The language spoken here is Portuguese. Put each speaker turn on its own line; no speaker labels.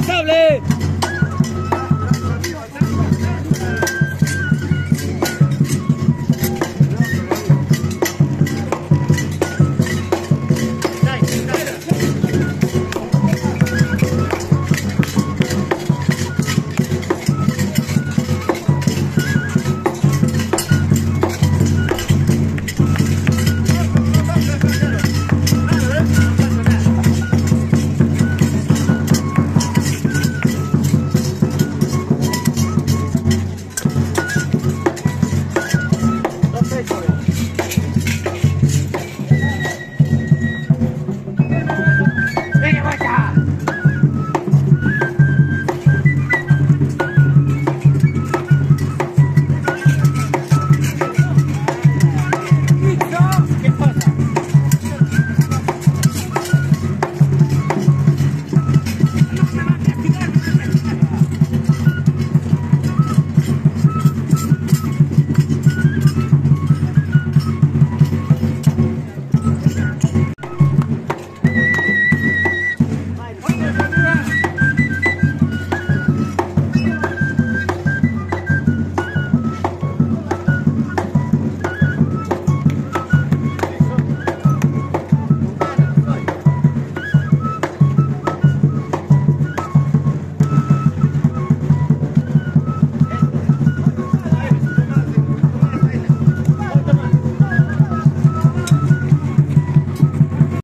sable, sable.